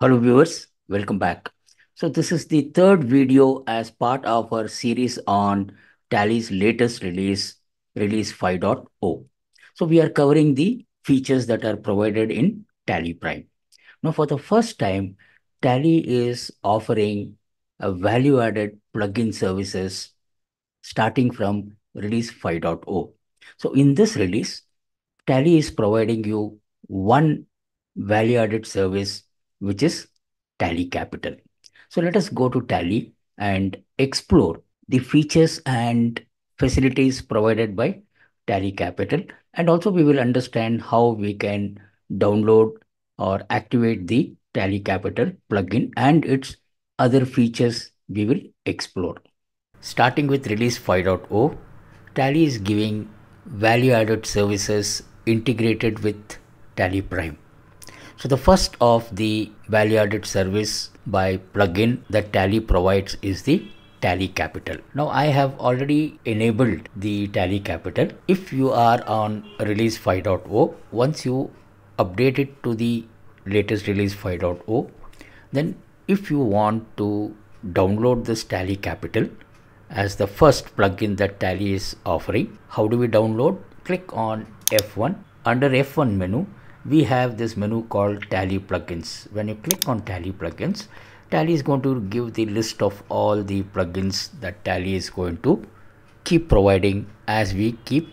Hello viewers, welcome back. So this is the third video as part of our series on Tally's latest release, release 5.0. So we are covering the features that are provided in Tally Prime. Now for the first time, Tally is offering a value-added plugin services starting from release 5.0. So in this release, Tally is providing you one value-added service which is Tally Capital. So let us go to Tally and explore the features and facilities provided by Tally Capital. And also we will understand how we can download or activate the Tally Capital plugin and its other features we will explore. Starting with release 5.0, Tally is giving value added services integrated with Tally Prime. So the first of the value added service by plugin that Tally provides is the Tally Capital. Now I have already enabled the Tally Capital. If you are on release 5.0, once you update it to the latest release 5.0, then if you want to download this Tally Capital as the first plugin that Tally is offering, how do we download? Click on F1. Under F1 menu, we have this menu called tally plugins. When you click on tally plugins tally is going to give the list of all the plugins that tally is going to keep providing as we keep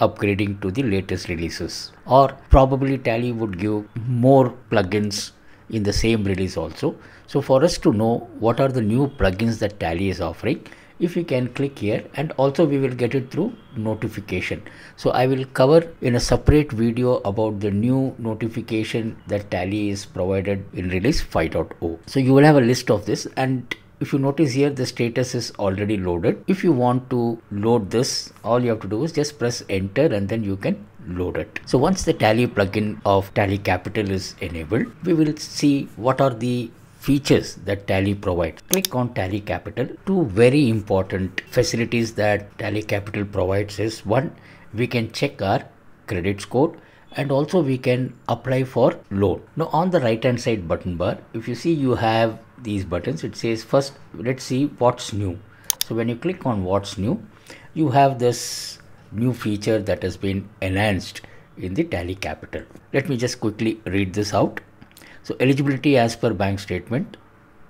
upgrading to the latest releases. Or probably tally would give more plugins in the same release also. So for us to know what are the new plugins that tally is offering if you can click here and also we will get it through notification. So i will cover in a separate video about the new notification that tally is provided in release 5.0 so you will have a list of this and if you notice here the status is already loaded. If you want to load this all you have to do is just press enter and then you can load it. So once the tally plugin of tally capital is enabled we will see what are the features that Tally provides. Click on Tally Capital. Two very important facilities that Tally Capital provides is one, we can check our credit score and also we can apply for loan. Now on the right hand side button bar, if you see you have these buttons, it says first, let's see what's new. So when you click on what's new, you have this new feature that has been enhanced in the Tally Capital. Let me just quickly read this out. So eligibility as per bank statement.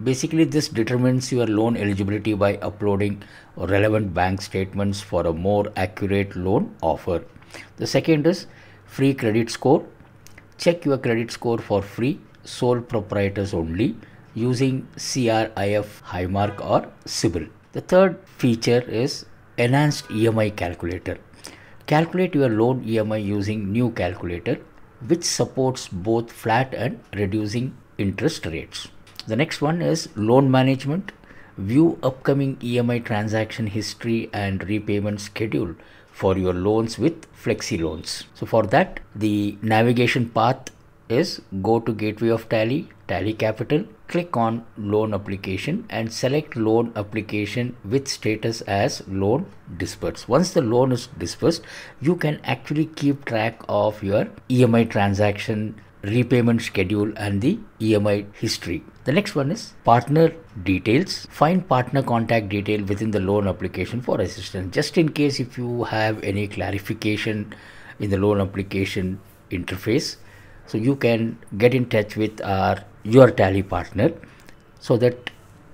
Basically, this determines your loan eligibility by uploading relevant bank statements for a more accurate loan offer. The second is free credit score. Check your credit score for free, sole proprietors only using CRIF Highmark or CIBIL. The third feature is enhanced EMI calculator. Calculate your loan EMI using new calculator which supports both flat and reducing interest rates. The next one is loan management. View upcoming EMI transaction history and repayment schedule for your loans with flexi loans. So for that, the navigation path is go to gateway of tally tally capital click on loan application and select loan application with status as loan disbursed once the loan is disbursed you can actually keep track of your emi transaction repayment schedule and the emi history. The next one is partner details. Find partner contact detail within the loan application for assistance. Just in case if you have any clarification in the loan application interface so you can get in touch with our your tally partner so that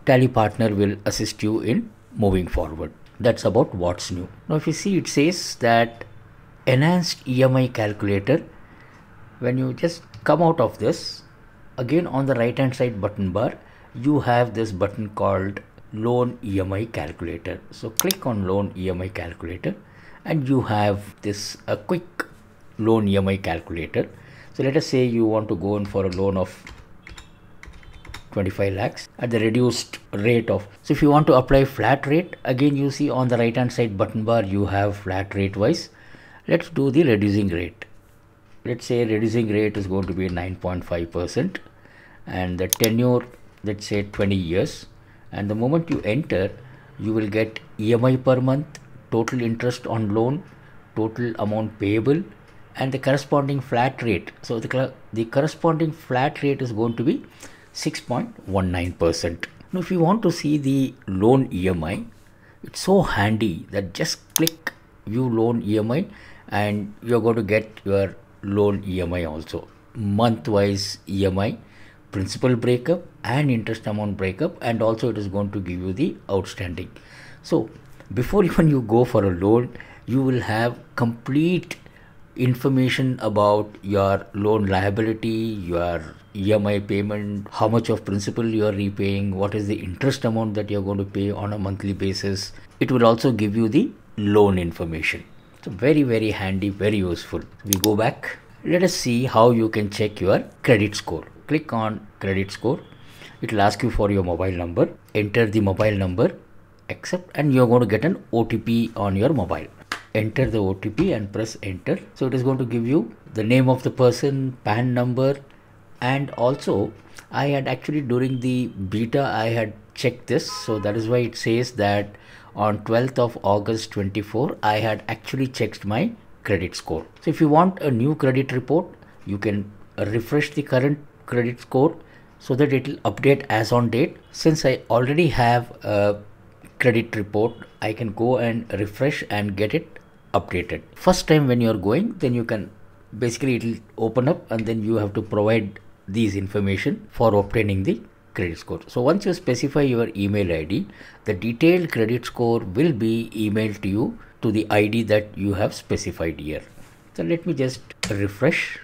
tally partner will assist you in moving forward. That's about what's new. Now if you see it says that enhanced emi calculator when you just come out of this again on the right hand side button bar you have this button called loan emi calculator. So click on loan emi calculator and you have this a quick loan emi calculator so let us say you want to go in for a loan of 25 lakhs at the reduced rate of so if you want to apply flat rate again you see on the right hand side button bar you have flat rate wise. Let's do the reducing rate. Let's say reducing rate is going to be 9.5 percent and the tenure let's say 20 years. And the moment you enter you will get emi per month total interest on loan total amount payable and the corresponding flat rate so the, the corresponding flat rate is going to be 6.19%. Now, if you want to see the loan EMI, it's so handy that just click view loan EMI and you're going to get your loan EMI also. Month wise EMI, principal breakup, and interest amount breakup, and also it is going to give you the outstanding. So, before even you go for a loan, you will have complete information about your loan liability, your EMI payment, how much of principal you are repaying, what is the interest amount that you're going to pay on a monthly basis. It will also give you the loan information. So very, very handy, very useful. We go back. Let us see how you can check your credit score. Click on credit score. It will ask you for your mobile number. Enter the mobile number, accept, and you're going to get an OTP on your mobile enter the OTP and press enter. So it is going to give you the name of the person, PAN number, and also I had actually during the beta I had checked this. So that is why it says that on 12th of August 24 I had actually checked my credit score. So if you want a new credit report, you can refresh the current credit score so that it will update as on date. Since I already have a credit report, I can go and refresh and get it updated. First time when you're going then you can basically it will open up and then you have to provide these information for obtaining the credit score. So once you specify your email id the detailed credit score will be emailed to you to the id that you have specified here. So let me just refresh.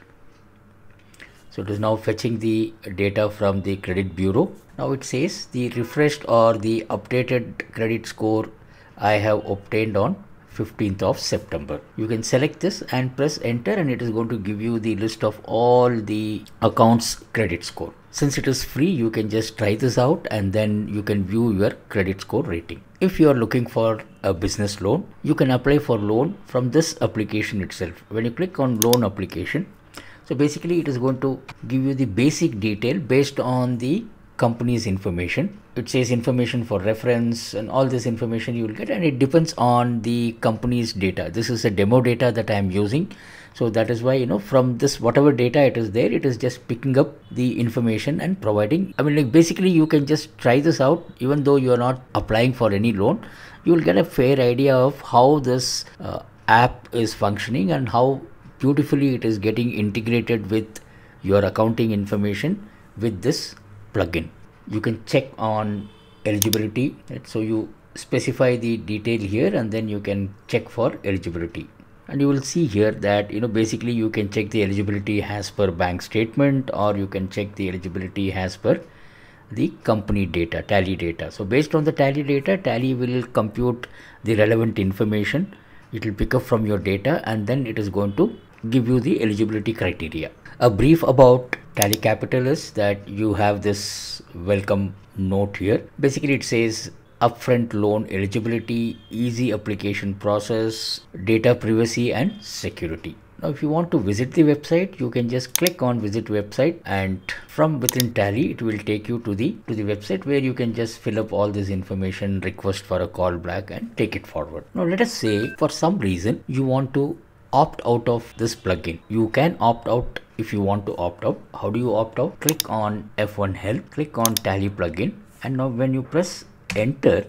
So it is now fetching the data from the credit bureau. Now it says the refreshed or the updated credit score i have obtained on 15th of September. You can select this and press enter and it is going to give you the list of all the accounts credit score. Since it is free, you can just try this out and then you can view your credit score rating. If you are looking for a business loan, you can apply for loan from this application itself. When you click on loan application, so basically it is going to give you the basic detail based on the company's information. It says information for reference and all this information you will get and it depends on the company's data. This is a demo data that i am using. So that is why you know from this whatever data it is there it is just picking up the information and providing. I mean like basically you can just try this out. Even though you are not applying for any loan you will get a fair idea of how this uh, app is functioning and how beautifully it is getting integrated with your accounting information with this plugin. You can check on eligibility. Right? so you specify the detail here and then you can check for eligibility. And you will see here that you know basically you can check the eligibility as per bank statement or you can check the eligibility as per the company data tally data. So based on the tally data tally will compute the relevant information. It will pick up from your data and then it is going to give you the eligibility criteria a brief about Tally Capital is that you have this welcome note here. Basically, it says upfront loan eligibility, easy application process, data privacy and security. Now, if you want to visit the website, you can just click on visit website and from within Tally, it will take you to the to the website where you can just fill up all this information, request for a call back and take it forward. Now, let us say for some reason you want to opt out of this plugin. You can opt out if you want to opt out. How do you opt out? Click on F1 Help, click on Tally plugin and now when you press enter,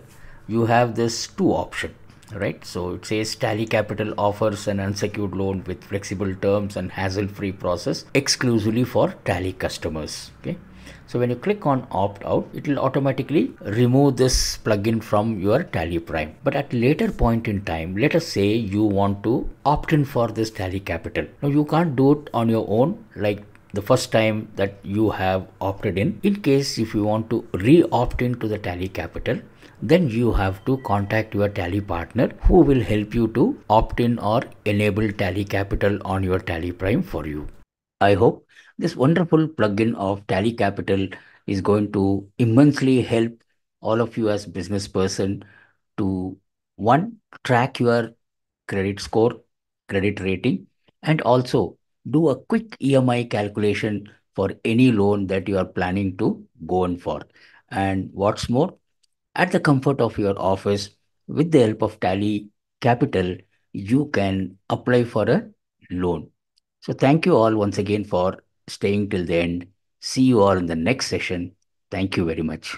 you have this two option right so it says tally capital offers an unsecured loan with flexible terms and hassle free process exclusively for tally customers okay so when you click on opt out, it will automatically remove this plugin from your Tally Prime. But at later point in time, let us say you want to opt in for this Tally Capital. Now you can't do it on your own like the first time that you have opted in. In case if you want to re-opt into the Tally Capital, then you have to contact your Tally partner who will help you to opt in or enable Tally Capital on your Tally Prime for you. I hope this wonderful plugin of Tally Capital is going to immensely help all of you as business person to one, track your credit score, credit rating, and also do a quick EMI calculation for any loan that you are planning to go in for. And what's more, at the comfort of your office, with the help of Tally Capital, you can apply for a loan. So thank you all once again for staying till the end. See you all in the next session. Thank you very much.